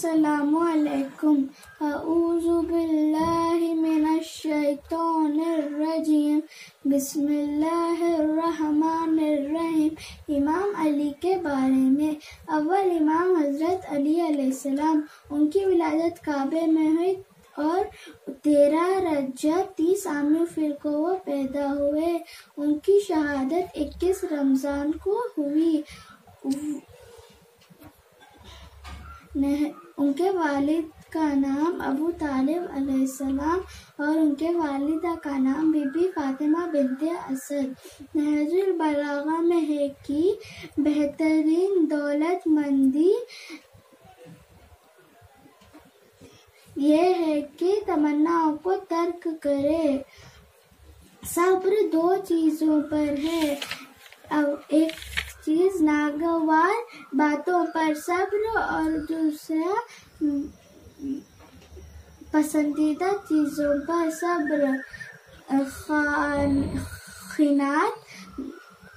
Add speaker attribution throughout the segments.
Speaker 1: असलकुम अऊज़ुबिल्लाहिमिनश्शैतानिर्रजीम बिस्मिल्लाहिर्रहमानिर्रहीम इमाम अली के बारे में अव्वल इमाम हज़रत अली अलैहिस्सलाम उनकी विलादत काबे में हुई और तेरह रजब तीस आमिर फिर वो पैदा हुए। उनकी शहादत इक्कीस रमज़ान को हुई। उनके वालिद का नाम अबू तालिब अलैहिस्सलाम और उनके वालिदा का नाम बीबी फातिमा बिनते असद। नहजुल बलागा में है कि बेहतरीन दौलतमंदी ये है कि तमन्नाओं को तर्क करे। सब्र दो चीज़ों पर है। अब एक चीज़ नागवार बातों पर सब्र और दूसरा पसंदीदा चीज़ों पर सब्र खिनात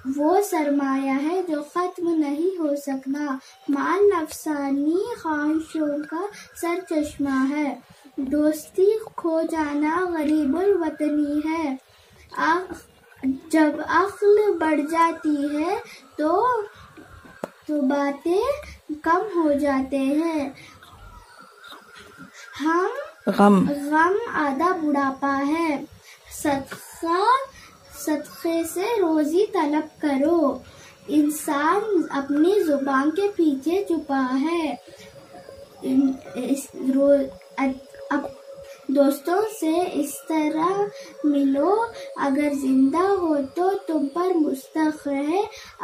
Speaker 1: वो सरमाया है जो खत्म नहीं हो सकना। माल नफसानी ख्वाहिशों का सर चश्मा है। दोस्ती खो जाना गरीबुल वतनी है। आ, जब अक्ल बढ़ जाती है तो तो बातें कम हो जाते हैं। हम
Speaker 2: गम।
Speaker 1: गम आधा बुढ़ापा है। सदका सदक़े से रोजी तलब करो। इंसान अपनी ज़ुबान के पीछे छुपा है। इस रो, अब दोस्तों, से इस तरह मिलो। अगर ज़िंदा हो तो तुम पर मुस्तक रहे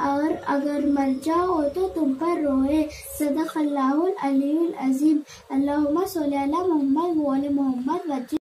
Speaker 1: और अगर मर जाओ तो तुम पर रोए। सदक अल्लाह अलीम अल्लाह मोहम्मद वाल मोहम्मद।